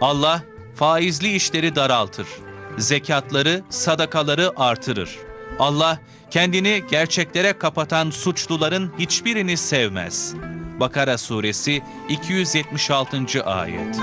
Allah faizli işleri daraltır. Zekatları, sadakaları artırır. Allah kendini gerçeklere kapatan suçluların hiçbirini sevmez. Bakara suresi 276. ayet.